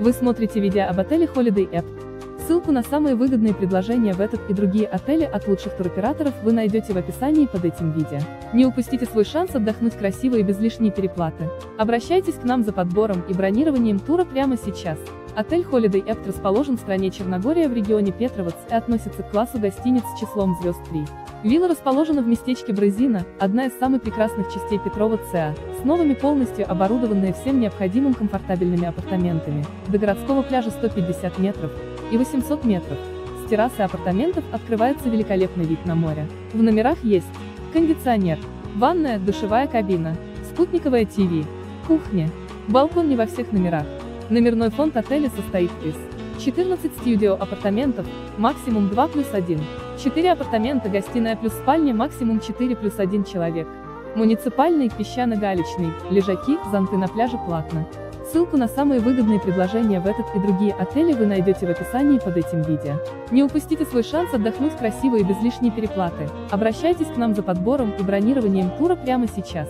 Вы смотрите видео об отеле Holiday App. Ссылку на самые выгодные предложения в этот и другие отели от лучших туроператоров вы найдете в описании под этим видео. Не упустите свой шанс отдохнуть красиво и без лишней переплаты. Обращайтесь к нам за подбором и бронированием тура прямо сейчас. Отель Holiday Apt расположен в стране Черногория в регионе Петровец и относится к классу гостиниц с числом звезд 3. Вилла расположена в местечке Бразина, одна из самых прекрасных частей Петрова ЦА, с новыми полностью оборудованные всем необходимым комфортабельными апартаментами, до городского пляжа 150 метров и 800 метров. С террасы апартаментов открывается великолепный вид на море. В номерах есть кондиционер, ванная, душевая кабина, спутниковая ТВ, кухня, балкон не во всех номерах. Номерной фонд отеля состоит из 14 студио апартаментов, максимум 2 плюс 1, 4 апартамента гостиная плюс спальня максимум 4 плюс 1 человек, муниципальный, песчано-галечный, лежаки, зонты на пляже платно. Ссылку на самые выгодные предложения в этот и другие отели вы найдете в описании под этим видео. Не упустите свой шанс отдохнуть красиво и без лишней переплаты. Обращайтесь к нам за подбором и бронированием тура прямо сейчас.